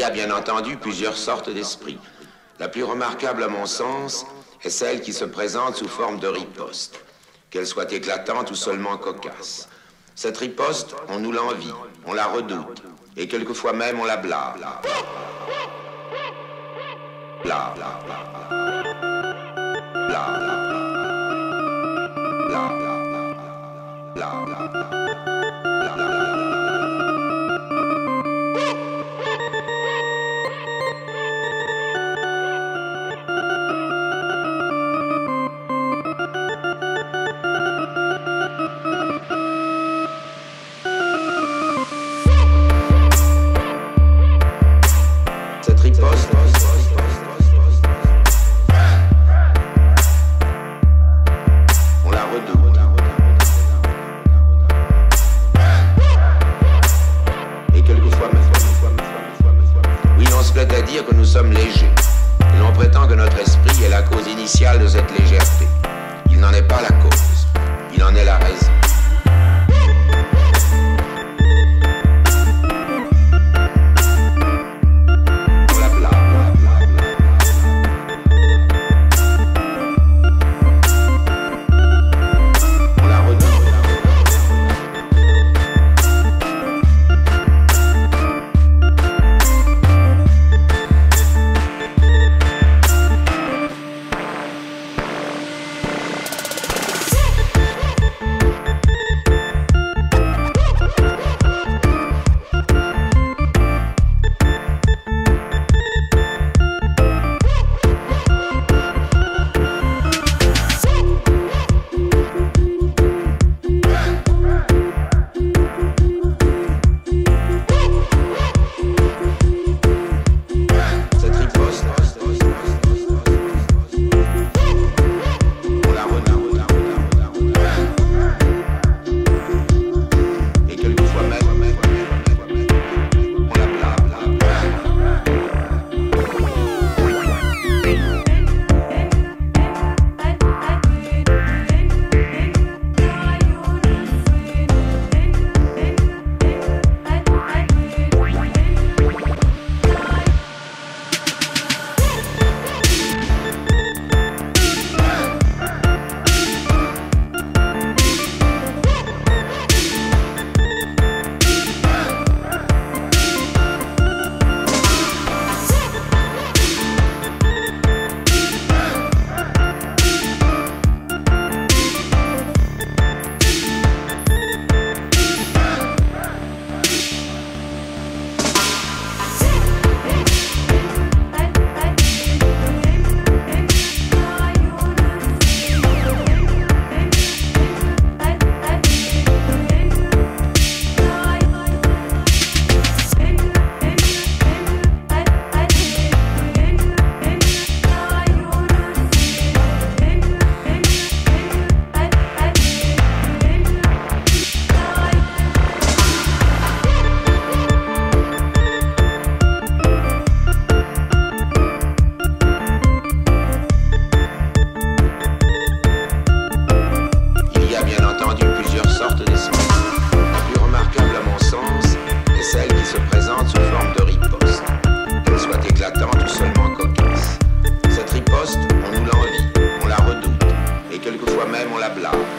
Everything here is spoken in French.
y a bien entendu plusieurs sortes d'esprits. La plus remarquable à mon sens est celle qui se présente sous forme de riposte, qu'elle soit éclatante ou seulement cocasse. Cette riposte, on nous l'envie, on la redoute, et quelquefois même on la blâme. Bla Cette riposte, on la redoute. Et quelquefois, oui, on se plaît à dire que nous sommes légers. Et l'on prétend que notre esprit est la habla.